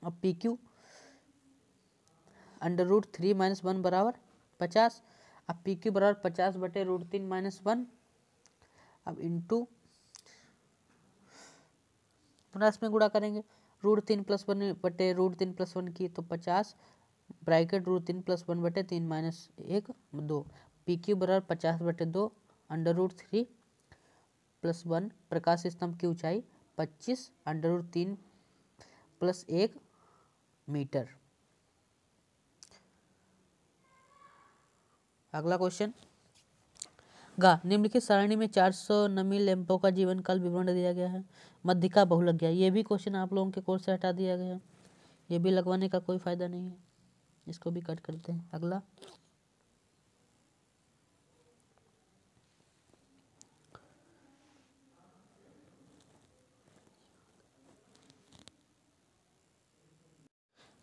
अब P Q under root three minus one बराबर पचास, अब पी क्यू बराबर पचास बटे रूट तीन माइनस वन अब इंटू पुनः इसमें गुणा करेंगे। रूट तीन प्लस वन बटे रूट तीन प्लस वन की तो पचास। ब्रैकेट रूट तीन प्लस वन बटे तीन माइनस एक, दो। पी क्यू बराबर पचास बटे दो under root three plus one प्रकाश स्तंभ की ऊंचाई पच्चीस अंडर रूट तीन प्लस एक मीटर अगला क्वेश्चन गा, निम्नलिखित सारणी में 400 नमी लैंपों का जीवन काल विवरण दिया गया है। मध्यिका बहुलग गया ये भी क्वेश्चन आप लोगों के कोर्स से हटा दिया गया। है ये भी लगवाने का कोई फ़ायदा नहीं है। इसको भी कट करते हैं। अगला।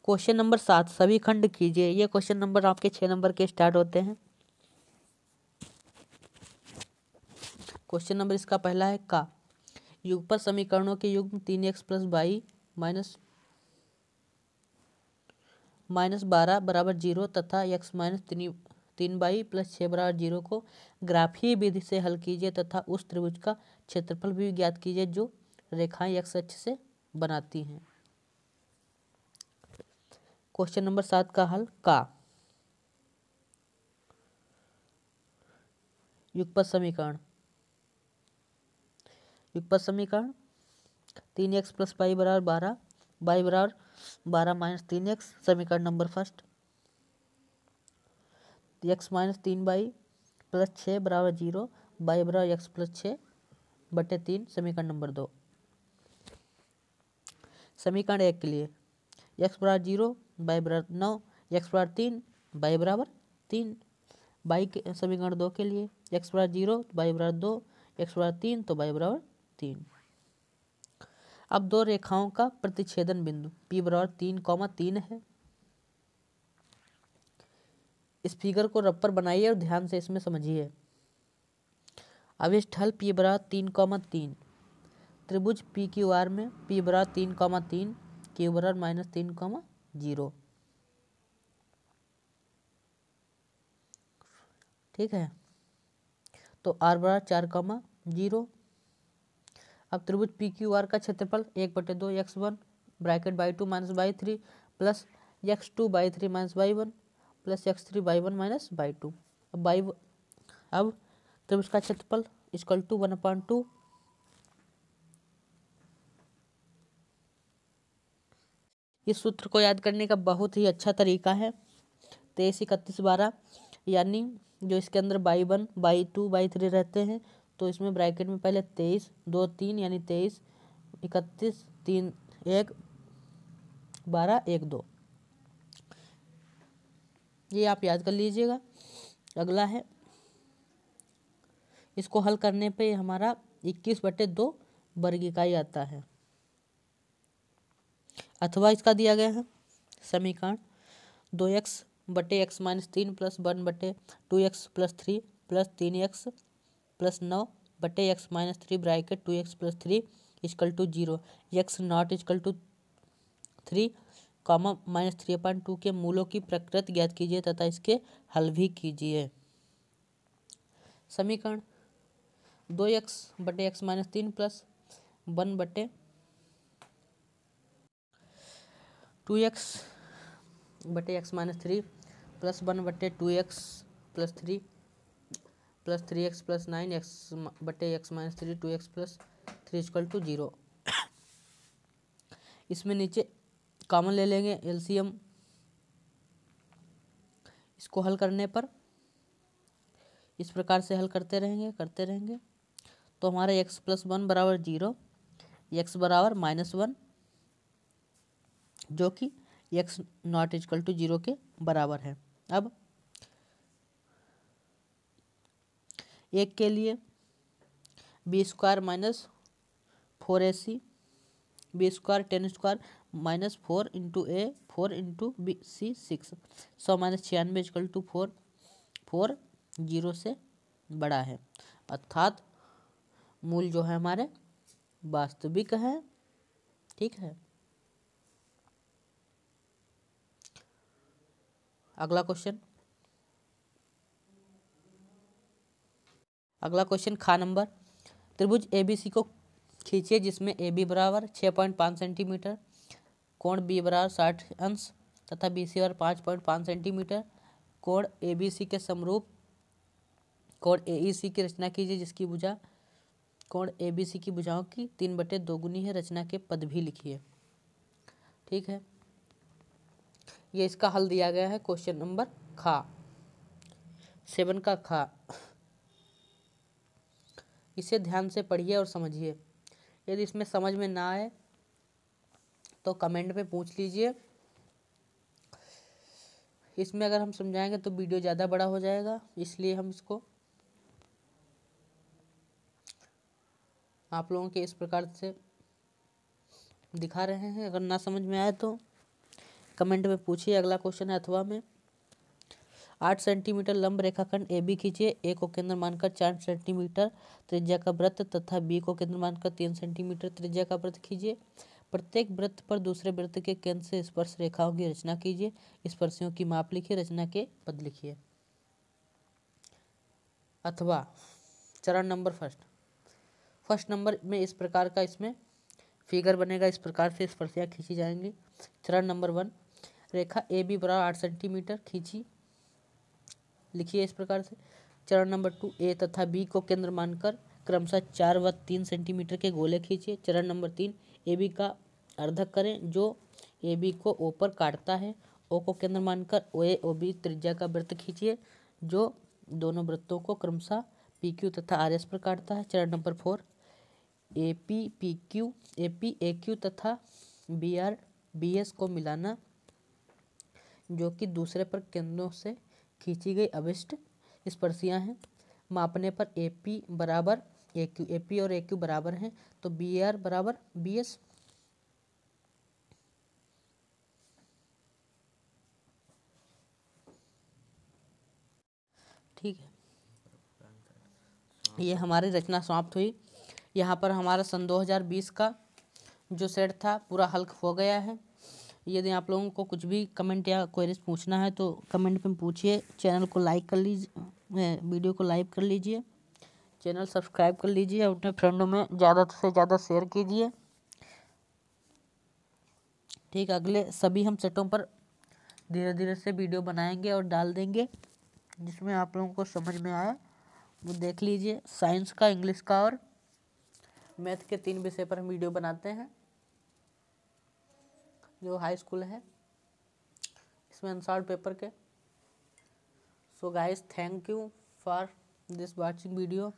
क्वेश्चन नंबर सात, सभी खंड कीजिए। ये क्वेश्चन नंबर आपके छह नंबर के स्टार्ट होते हैं। क्वेश्चन नंबर इसका पहला है का। युगपत समीकरणों के युग्म तीन x plus y minus minus बारह बराबर ज़ीरो तथा एक्स माइनस तीन तीन बाई प्लस छः बराबर ज़ीरो को ग्राफीय विधि से हल कीजिए तथा उस त्रिभुज का क्षेत्रफल भी ज्ञात कीजिए जो रेखाएँ एक्स अक्ष से बनाती हैं। क्वेश्चन नंबर सात का हल का। युगपत समीकरण। युगपत समीकरण, तीन एक्स प्लस वाई बराबर बारह वाई बराबर बारह माइनस तीन एक्स, समीकरण नंबर फ़र्स्ट। एक्स माइनस तीन बाई प्लस छः बराबर ज़ीरो, बाई बराबर एक्स प्लस छः बटे तीन, समीकरण नंबर दो। समीकरण एक के लिए, एक्स बराबर ज़ीरो, बाई बराबर नौ, एक्स बराबर तीन, बाई बराबर तीन। बाई के, समीकरण दो के लिए, एक्स बराबर ज़ीरो, बाई बराबर दो, एक्स बराबर तीन तो बाई बराबर तीन। अब दो रेखाओं का प्रतिच्छेदन बिंदु पी बराबर तीन, कौमा तीन है। इस फिगर को रबर बनाइए और ध्यान से इसमें समझिए। इस ढल पी बराबर तीन, कौमा तीन। त्रिभुज, पी क्यू आर में पी बराबर तीन, कौमा तीन क्यू बराबर माइनस तीन, कौमा ज़ीरो। ठीक है? तो आर बराबर चार, कॉमा ज़ीरो। अब त्रिभुज पी क्यू आर का क्षेत्रफल एक बटे दो x one bracket y two minus y three plus x two y three minus y one plus x three y one minus y two अब बाई अब त्रिभुज का क्षेत्रफल equal to one upon two इस सूत्र को याद करने का बहुत ही अच्छा तरीका है। तेईस इकतीस बारह, यानी जो इसके अंदर y one y two y three रहते हैं तो इसमें ब्रैकेट में पहले तेईस, दो तीन यानी तेईस, इकतीस, तीन, एक, बारह, एक, दो। ये आप याद कर लीजिएगा। अगला है, इसको हल करने पे हमारा इक्कीस बटे दो वर्ग इकाई आता है। अथवा इसका दिया गया है समीकरण, दो एक्स बटे एक्स माइनस तीन प्लस वन बटे two x plus three plus तीन एक्स प्लस नौ बटे x minus three bracket two x plus three equal to zero x not equal to three comma minus three point two के मूलों की प्रकृति ज्ञात कीजिए तथा इसके हल भी कीजिए। समीकरण, दो एक्स बटे एक्स माइनस तीन प्लस वन बटे टू एक्स बटे x minus three plus one बटे two x plus three plus three x plus nine x बटे x minus three, two x plus three equal to zero. इसमें नीचे कॉमन ले लेंगे एलसीएम। इसको हल करने पर इस प्रकार से हल करते रहेंगे करते रहेंगे। तो हमारा एक्स प्लस वन बराबर ज़ीरो, एक्स बराबर माइनस वन, जो कि x not equal to zero के बराबर है। अब एक के लिए b square minus four a c b square ten square minus four into a four into b c six सौ माइनस छियानवे equal to four four zero से बड़ा है। अर्थात, मूल जो है हमारे, वास्तविक है। ठीक है? अगला क्वेश्चन अगला क्वेश्चन खा नंबर। त्रिभुज ए बी सी को खींचिए, जिसमें ए बी बराबर छः पॉइंट पाँच सेंटीमीटर, कोण बी बराबर साठ अंश तथा बी सी बराबर पाँच पॉइंट पाँच सेंटीमीटर, कोण ए बी सी के समरूप, कोण ए ई सी की रचना कीजिए, जिसकी भुजा, कोण ए बी सी की भुजाओं की तीन बटे दो गुनी है, रचना के पद भी लिखिए। ठीक है? ये इसका हल दिया गया है क्वेश्चन नंबर खा। सेवन का खा। इसे ध्यान से पढ़िए और समझिए। यदि इसमें समझ में ना आए तो कमेंट में पूछ लीजिए। इसमें अगर हम समझाएँगे तो वीडियो ज़्यादा बड़ा हो जाएगा, इसलिए हम इसको आप लोगों के इस प्रकार से दिखा रहे हैं। अगर ना समझ में आए तो कमेंट में पूछिए अगला क्वेश्चन है अथवा में। आठ सेंटीमीटर लंब रेखाखंड ए बी खींचे, ए को केंद्र मानकर चार सेंटीमीटर त्रिज्या का व्रत तथा बी को केंद्र मानकर तीन सेंटीमीटर त्रिज्या का व्रत खींचे। प्रत्येक वृत्त पर दूसरे वृत्त के केंद्र से स्पर्श रेखाओं की रचना कीजिए, स्पर्शियों की माप लिखिए, रचना के पद लिखिए। अथवा चरण नंबर फ़र्स्ट। फ़र्स्ट नंबर में इस प्रकार का इसमें फिगर बनेगा, इस प्रकार से स्पर्शियाँ खींची जाएँगी। चरण नंबर वन। रेखा ए बी बराबर आठ सेंटीमीटर खींची। लिखिए इस प्रकार से। चरण नंबर टू ए तथा बी को केंद्र मानकर क्रमशः चार व तीन सेंटीमीटर के गोले खींचिए। चरण नंबर तीन ए बी का अर्धक करें, जो ए बी को ओ पर काटता है। ओ को केंद्र मानकर ओ ए ओ बी त्रिज्या का वृत्त खींचिए, जो दोनों वृत्तों को क्रमशः पी क्यू तथा आर एस पर काटता है। चरण number four A P P Q A P A Q तथा बी आर बी एस को मिलाना, जो कि दूसरे पर केंद्रों से खींची गई अविष्ट स्पर्शियाँ हैं। मापने पर ए पी बराबर ए क्यू ए पी और ए क्यू बराबर हैं तो बी आर बराबर बी एस ठीक है। ये हमारी रचना समाप्त हुई। यहाँ पर हमारा सन 2020 का जो सेट था, पूरा हल्क हो गया है। यदि आप लोगों को कुछ भी कमेंट या क्वेरीज पूछना है तो कमेंट में पूछिए। चैनल को लाइक कर लीजिए वीडियो को लाइक कर लीजिए। चैनल सब्सक्राइब कर लीजिए और अपने फ्रेंडों में ज़्यादा से ज़्यादा शेयर कीजिए। ठीक, अगले सभी हम सेटों पर धीरे धीरे से वीडियो बनाएँगे और डाल देंगे, जिसमें आप लोगों को समझ में आए वो देख लीजिए साइंस का इंग्लिश का और मैथ के तीन विषय पर हम वीडियो बनाते हैं। जो हाई स्कूल है, इसमें आंसर पेपर के। So guys thank you for this watching video